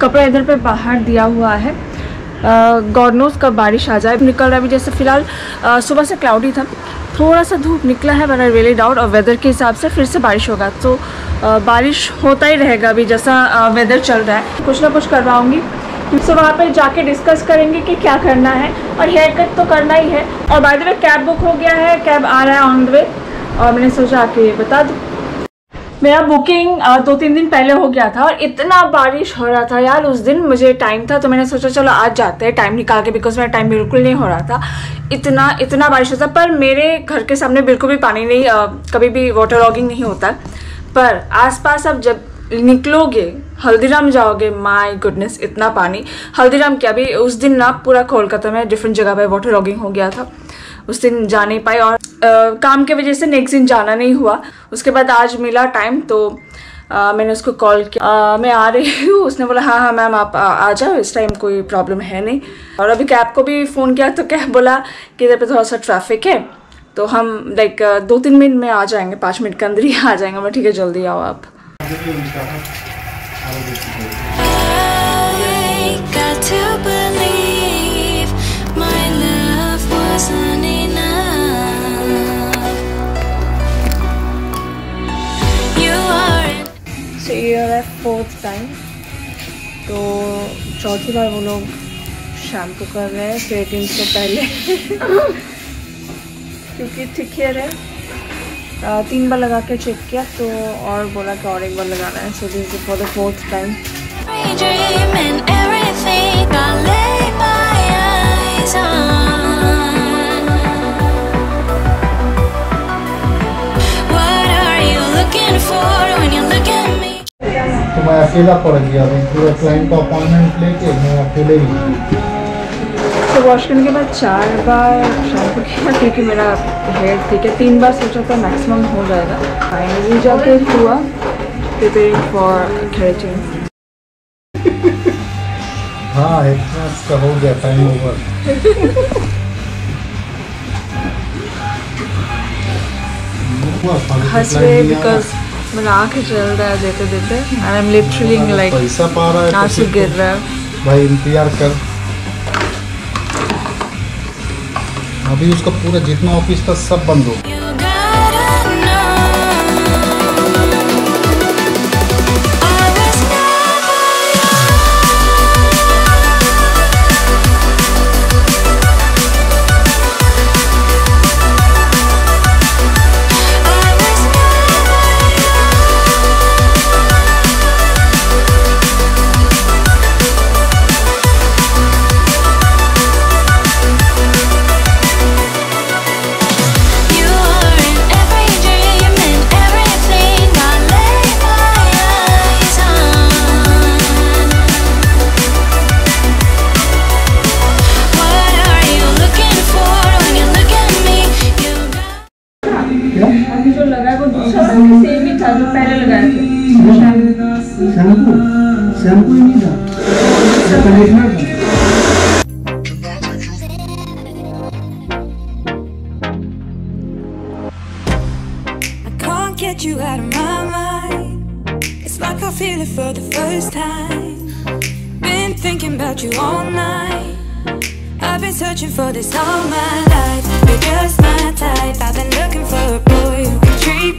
कपड़ा इधर पे बाहर दिया हुआ है। गॉड नोज़ कब बारिश आ जाए। निकल रहा है अभी जैसे फ़िलहाल सुबह से क्लाउडी था। थोड़ा सा धूप निकला है बट आई रियली डाउट और वेदर के हिसाब से फिर से बारिश होगा। तो आ, बारिश होता ही रहेगा अभी जैसा आ, वेदर चल रहा है। कुछ ना कुछ करवाऊँगी। सो वहाँ पर जाके डिस्कस करेंगे कि क्या करना है। और हेयर कट तो करना ही है। और by the way cab book हो गया है। कैब आ रहा है ऑन द वे और मैंने सोचा आके बता दूँ। मेरा बुकिंग दो तीन दिन पहले हो गया था और इतना बारिश हो रहा था यार, उस दिन मुझे टाइम था तो मैंने सोचा, चलो आज जाते हैं टाइम निकाल के बिकॉज़ मेरा टाइम बिल्कुल नहीं हो रहा था। इतना इतना बारिश होता पर मेरे घर के सामने बिल्कुल भी पानी नहीं कभी भी वाटर लॉगिंग नहीं होता। पर आसपास अब जब निकलोगे हल्दीराम जाओगे माय गुडनेस इतना पानी। हल्दीराम क्या भी उस दिन ना पूरा कोलकाता में डिफरेंट जगह पे वाटर लॉगिंग हो गया था। उस दिन जा नहीं पाए और आ, काम के वजह से नेक्स्ट दिन जाना नहीं हुआ। उसके बाद आज मिला टाइम तो आ, मैंने उसको कॉल किया। आ, मैं आ रही हूँ। उसने बोला हाँ हाँ मैम आप आ, आ जाओ इस टाइम कोई प्रॉब्लम है नहीं। और अभी कैब को भी फ़ोन किया तो क्या बोला कि इधर पर थोड़ा सा ट्रैफ़िक है। तो हम लाइक दो तीन मिनट में आ जाएँगे पाँच मिनट के अंदर ही आ जाएँगे। मैं ठीक है जल्दी आओ आप। फोर्थ टाइम तो चौथी बार वो लोग शैम्पू कर रहे हैं केटिन से पहले। क्योंकि थिक हेयर है। तीन बार लगा के चेक किया तो और बोला कि और एक बार लगाना है so this for the fourth time तो मैं अकेला पड़ गया पूरे क्लाइंट का अपॉइंटमेंट लेके, मैं अकेले ही। तो वॉश करने के बाद चार बार शैम्पू किया क्योंकि मेरा हेयर ठीक है। तीन बार सोचा था मैक्सिमम हो जाएगा। फाइनली जाके हुआ प्रिपेयरिंग फॉर केराटिन हाँ इतना इसका हो गया टाइम ओवर हंस रहे बिकॉज़ मेरा आँखें चल रहा है देते देते and I am literally like पैसा पा रहा है तो आँसू गिर तो रहा है। भाई इंतज़ार कर। अभी उसका पूरा जितना ऑफ़िस था सब बंद हो गया। था जो पहले लगाए थे शैम्पू शैम्पू ही नहीं था कंडीशनर था I can't get you out of my mind. It's like I feel it for the first time. Been thinking about you all night. I've been searching for this all my life. You're just my type. I've been looking for a boy who can treat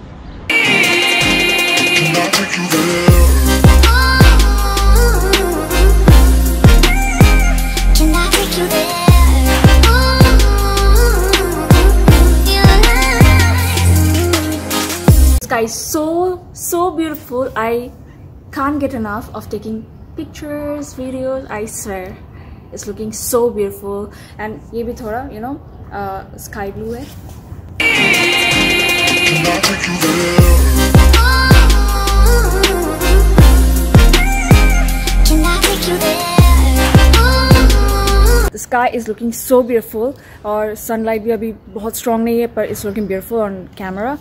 Sky so so beautiful. I can't get enough of taking pictures videos i swear. It's looking so beautiful. And ye bhi thoda you know uh, sky blue hai sky is looking so beautiful और sunlight भी अभी बहुत strong नहीं है, पर is looking beautiful on camera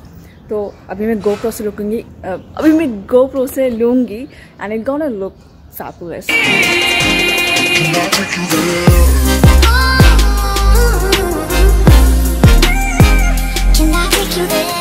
तो अभी मैं गोप्रो से लुकूँगी अभी मैं गोप्रो से लूँगी and it gonna look fabulous. Can I take you there?